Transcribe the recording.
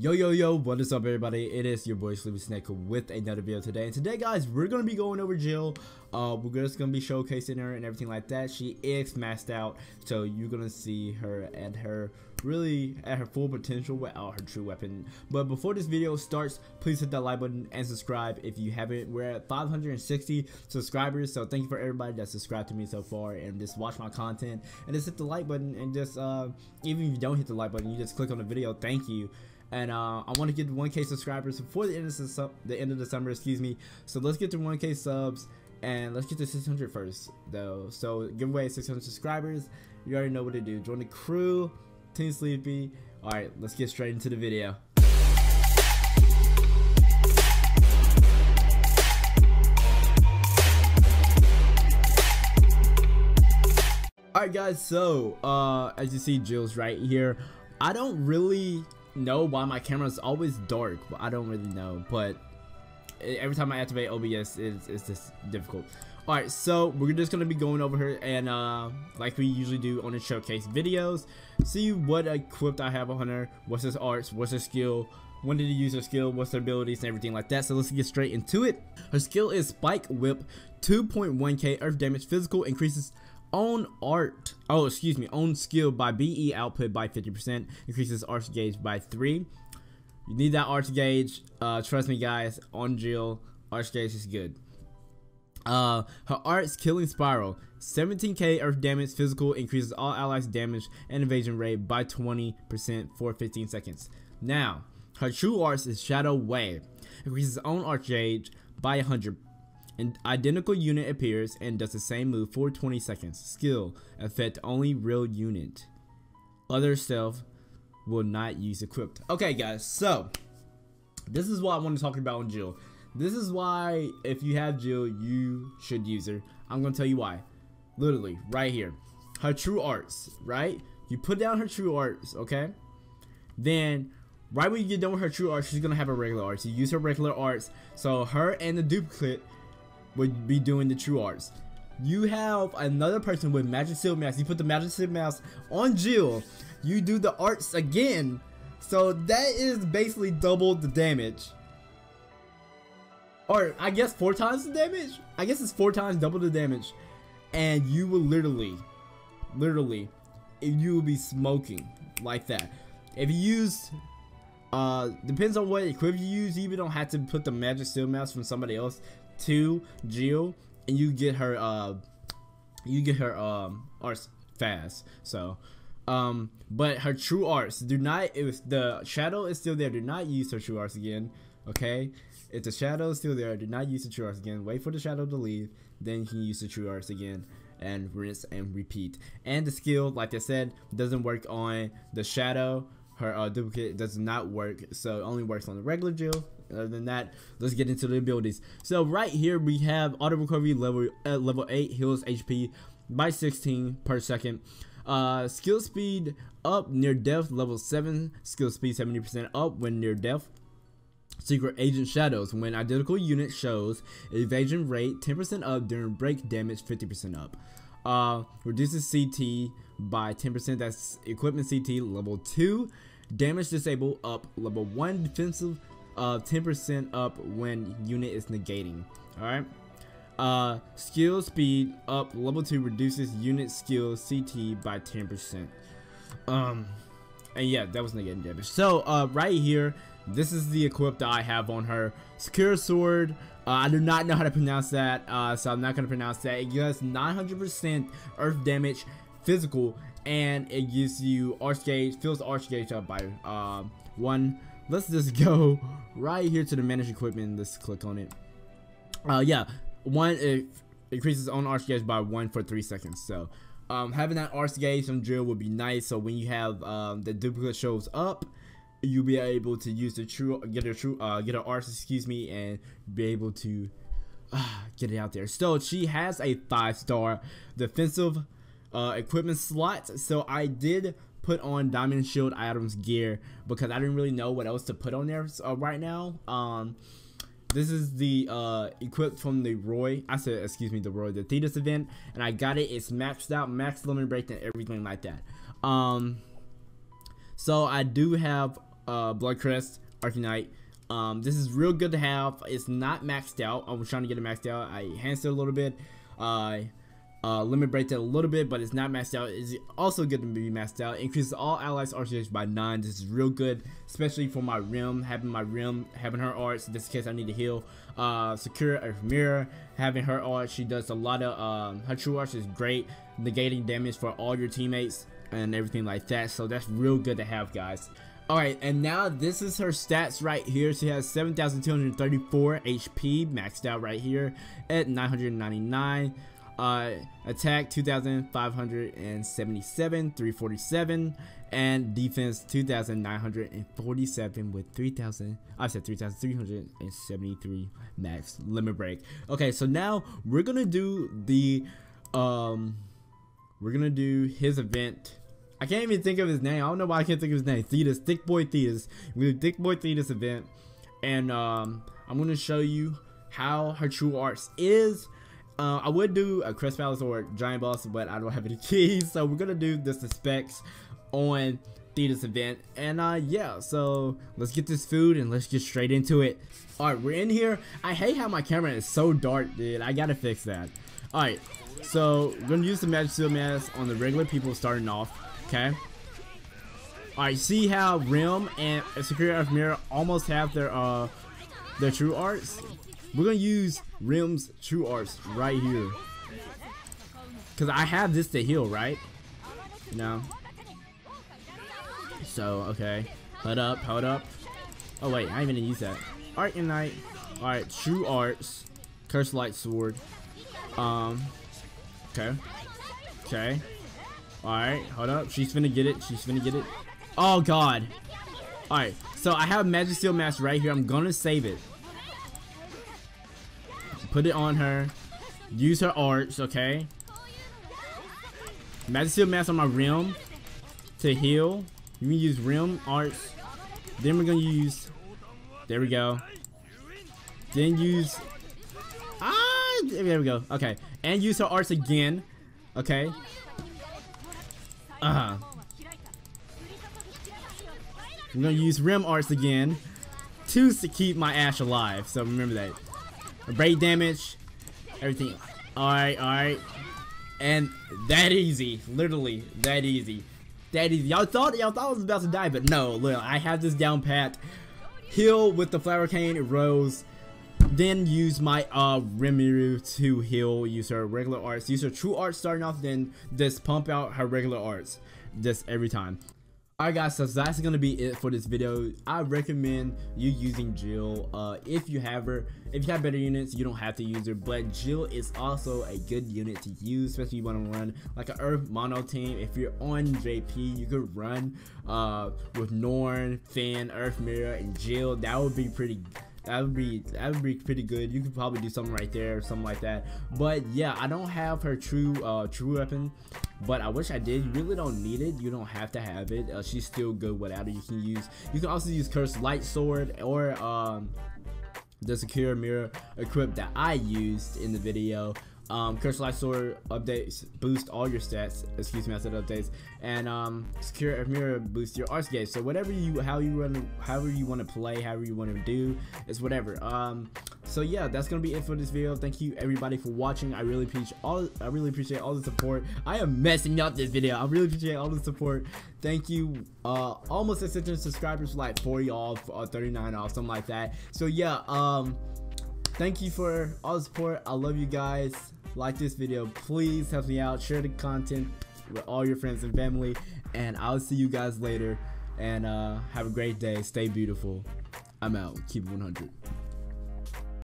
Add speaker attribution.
Speaker 1: Yo yo yo, what is up everybody? It is your boy Sleepy Snake with another video today. And today guys, we're gonna be going over Jill. Uh we're just gonna be showcasing her and everything like that. She is maxed out, so you're gonna see her at her really at her full potential without her true weapon. But before this video starts, please hit that like button and subscribe if you haven't. We're at 560 subscribers, so thank you for everybody that subscribed to me so far and just watch my content and just hit the like button and just uh even if you don't hit the like button, you just click on the video. Thank you and uh, I want to get 1k subscribers before the end of the, the end of summer excuse me. So let's get to 1k subs and let's get to 600 first though. So give away 600 subscribers. You already know what to do. Join the crew. Team sleepy. All right let's get straight into the video. Alright guys, so uh, as you see Jill's right here. I don't really know why my camera is always dark, but I don't really know. But every time I activate OBS, it's, it's just difficult. Alright, so we're just going to be going over here and uh, like we usually do on the showcase videos, see what equipped I have on her, what's his arts, what's his skill, when did he use her skill, what's her abilities and everything like that. So let's get straight into it. Her skill is Spike Whip, 2.1k earth damage, physical increases own art oh excuse me own skill by be output by 50 percent increases arch gauge by three. You need that arch gauge uh trust me guys on jill arch gauge is good. Uh her art's killing spiral. 17k earth damage physical increases all allies damage and evasion rate by 20 percent for 15 seconds. Now her true arts is shadow wave. Increases own arch gauge by 100 an identical unit appears and does the same move for 20 seconds. Skill, affect only real unit. Other stuff will not use equipped. Okay guys, so this is what I want to talk about on Jill. This is why if you have Jill, you should use her. I'm going to tell you why. Literally, right here. Her true arts, right? You put down her true arts, okay? Then right when you get done with her true arts, she's gonna have her regular arts. You use her regular arts, so her and the duplicate would be doing the true arts. You have another person with magic seal mask. You put the magic seal mask on Jill. You do the arts again. So that is basically double the damage. Or I guess four times the damage? I guess it's four times double the damage. And you will literally, literally, you will be smoking like that. If you use, uh, depends on what equipment you use. You even don't have to put the magic seal mask from somebody else to Jill, and you get her uh, you get her um arts fast. So, um, but her true arts do not. It was the shadow is still there. Do not use her true arts again. Okay, if the shadow is still there, do not use the true arts again. Wait for the shadow to leave, then you can use the true arts again and rinse and repeat. And the skill, like I said, doesn't work on the shadow. Her uh, duplicate does not work, so it only works on the regular Jill other than that, let's get into the abilities. So right here we have auto recovery level uh, level 8 heals HP by 16 per second. Uh, skill speed up near death level 7 skill speed 70% up when near death Secret Agent Shadows. When identical unit shows evasion rate 10% up during break damage 50% up. Uh, reduces CT by 10%. That's equipment CT level 2. Damage disable up level 1. Defensive uh, 10% up when unit is negating. Alright. Uh, skill speed up level 2 reduces unit skill CT by 10%. Um, and yeah, that was negating damage. So, uh, right here, this is the equip that I have on her. Secure Sword. Uh, I do not know how to pronounce that, uh, so I'm not going to pronounce that. It gives 900% earth damage physical, and it gives you arch gauge, fills arch gauge up by uh, 1 let's just go right here to the manage equipment. Let's click on it. Uh yeah one it increases on arch gauge by one for three seconds. So um having that arch gauge on Jill would be nice. So when you have um the duplicate shows up you'll be able to use the true get a true uh get an arch excuse me and be able to uh, get it out there. So she has a five star defensive uh equipment slot. So i did put on Diamond Shield Adams gear because I didn't really know what else to put on there uh, right now. Um, this is the uh, equipped from the Roy, I said, excuse me, the Roy, the Thetis event, and I got it. It's maxed out, max limit break, and everything like that. Um, so I do have uh, Blood Crest, Arcanite. Um, this is real good to have. It's not maxed out. I was trying to get it maxed out. I enhanced it a little bit. Uh, uh, limit break that a little bit, but it's not maxed out. It's also good to be maxed out. Increases all allies RCH by 9. This is real good, especially for my Rim. Having my Rim, having her arts, in this case I need to heal. Uh, Secure Mirror, having her art, she does a lot of, um, her true arts is great, negating damage for all your teammates and everything like that. So that's real good to have, guys. Alright, and now this is her stats right here. She has 7,234 HP maxed out right here at 999. Uh, attack 2,577, 347, and defense 2,947 with 3,000. I said 3,373 max limit break. Okay, so now we're gonna do the, um, we're gonna do his event. I can't even think of his name. I don't know why I can't think of his name. Thetis, Thick Boy Thetis. We're gonna Thick Boy Thetis event, and um, I'm gonna show you how her true arts is uh, I would do a Crest Palace or Giant Boss, but I don't have any keys. So we're gonna do the specs on Thetis event. And uh, yeah, so let's get this food and let's get straight into it. Alright, we're in here. I hate how my camera is so dark, dude. I gotta fix that. Alright, so we're gonna use the Magic Seal Mask on the regular people starting off. Okay. Alright, see how Rim and Secure Earth Mira almost have their uh their true arts? We're gonna use Rim's True Arts right here. Cause I have this to heal, right? No. So, okay. Hold up, hold up. Oh wait, I ain't even gonna use that. Art Arcanite. Alright, True Arts. Curse Light Sword. Um. Okay. Okay. Alright, hold up. She's finna get it. She's finna get it. Oh god. Alright, so I have Magic Seal Mask right here. I'm gonna save it put it on her, use her arts, okay? Magic Seal Mask on my Rim to heal. You can use Rim arts. Then we're gonna use, there we go. Then use, ah, there we go. Okay, and use her arts again. Okay. Uh huh. I'm gonna use Rim arts again to to keep my Ashe alive. So remember that. Break damage, everything. Alright, alright. And that easy. Literally, that easy. That easy. Y'all thought y'all thought I was about to die, but no, look, I have this down pat. Heal with the flower cane rose. Then use my uh Rimuru to heal. Use her regular arts. Use her true arts starting off, then just pump out her regular arts. Just every time. Alright guys, so that's gonna be it for this video. I recommend you using Jill. Uh, if you have her, if you have better units, you don't have to use her. But Jill is also a good unit to use, especially if you want to run like an Earth mono team. If you're on JP, you could run uh, with Norn, Finn, Earth Mira, and Jill. That would be pretty that would be that would be pretty good. You could probably do something right there or something like that. But yeah i don't have her true uh true weapon but i wish i did. You really don't need it. You don't have to have it. Uh, she's still good without it. You can use you can also use curse light sword or um the secure mirror equip that i used in the video um, Curse updates boost all your stats. Excuse me, I said updates. And um, Secure Mirror boosts your arts gauge. So whatever you, how you run, however you want to play, however you want to do, is whatever. Um, so yeah, that's gonna be it for this video. Thank you everybody for watching. I really appreciate all. I really appreciate all the support. I am messing up this video. I really appreciate all the support. Thank you. Uh, almost a 600 subscribers, like 40 off, or 39 off, something like that. So yeah, um, thank you for all the support. I love you guys like this video please help me out share the content with all your friends and family and i'll see you guys later and uh, have a great day. Stay beautiful. I'm out. Keep it 100